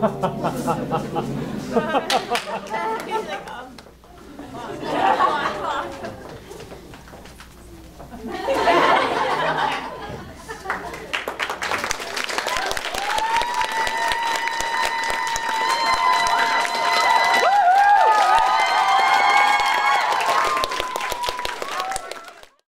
like, um,